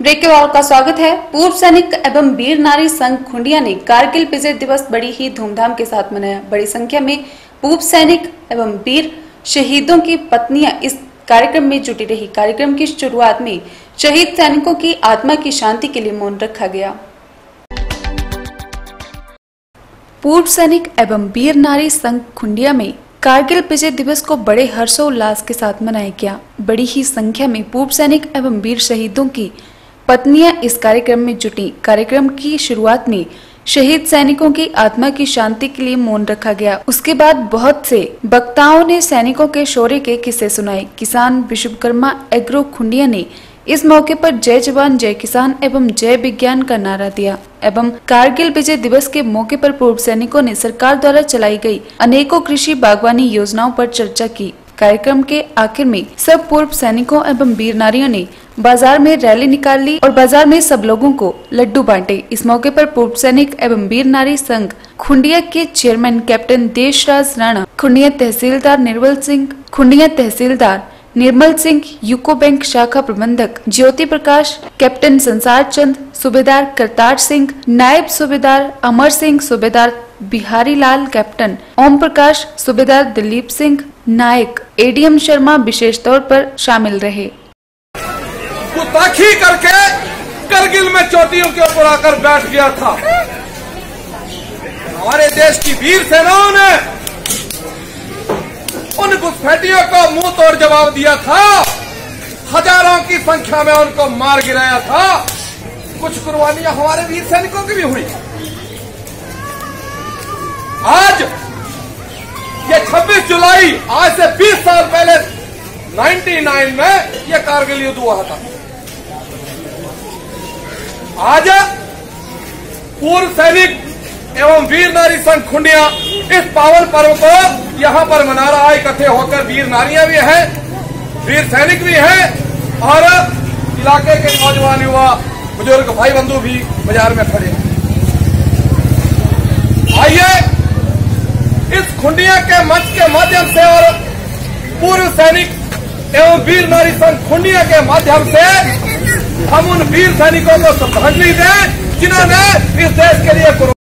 Break के बाद का स्वागत है। पूर्व सैनिक एवं वीर नारी संघ खुंडिया ने कारगिल विजय दिवस बड़ी ही धूमधाम के साथ मनाया। बड़ी संख्या में पूर्व सैनिक एवं वीर शहीदों की पत्नियाँ इस कार्यक्रम में जुटी रही। कार्यक्रम की शुरुआत में शहीद सैनिकों की आत्मा की शांति के लिए मौन रखा गया। पूर्व सैनिक एवं वीर नारी संघ खुंडिया में कारगिल विजय दिवस को बड़े हर्षोल्लास के साथ मनाया गया। बड़ी ही संख्या में पूर्व सैनिक एवं वीर शहीदों की पत्नियाँ इस कार्यक्रम में जुटी। कार्यक्रम की शुरुआत में शहीद सैनिकों की आत्मा की शांति के लिए मौन रखा गया। उसके बाद बहुत से वक्ताओं ने सैनिकों के शौर्य के किस्से सुनाए। किसान विश्वकर्मा एग्रो खुंडिया ने इस मौके पर जय जवान, जय किसान एवं जय विज्ञान का नारा दिया। एवं कारगिल विजय दिवस के मौके पर पूर्व सैनिकों ने सरकार द्वारा चलाई गई अनेकों कृषि बागवानी योजनाओं पर चर्चा की। कार्यक्रम के आखिर में सब पूर्व सैनिकों एवं वीर नारियों ने बाज़ार में रैली निकाल ली और बाज़ार में सब लोगों को लड्डू बांटे। इस मौके पर पूर्व सैनिक एवं वीर नारी संघ खुंडिया के चेयरमैन कैप्टन देशराज राणा, खुंडिया तहसीलदार निर्मल सिंह, खुंडिया तहसीलदार निर्मल सिंह, यूको बैंक शाखा प्रबंधक ज्योति प्रकाश, कैप्टन संसार चंद, सूबेदार करतार सिंह, नायब सूबेदार अमर सिंह, सूबेदार बिहारी लाल कैप्टन ओम प्रकाश, सूबेदार दिलीप सिंह नायक एडीएम शर्मा विशेष तौर पर शामिल रहे। गुस्ताखी करके करगिल में चोटियों के ऊपर आकर बैठ गया था। हमारे देश की वीर सेनाओं ने उन घुसपैठियों को मुँह तोड़ जवाब दिया था। हज़ारों की संख्या में उनको मार गिराया था। कुछ कुर्बानियाँ हमारे वीर सैनिकों की भी हुई। आज 26 जुलाई, आज से 20 साल पहले 99 में ये कारगिल युद्ध हुआ था। आज पूर्व सैनिक एवं वीर नारी संघ खुंडिया इस पावन पर्व को यहाँ पर मना रहा है, इकट्ठे होकर वीर नारियाँ भी हैं, वीर सैनिक भी हैं, और इलाके के नौजवान युवा, बुज़ुर्ग भाई बंधु भी बाज़ार में खड़े हैं। आइए खुंडिया के मंच के माध्यम से और पूर्व सैनिक एवं वीर नारी संघ खुंडिया के माध्यम से हम उन वीर सैनिकों को श्रद्धांजलि दें जिन्होंने इस देश के लिए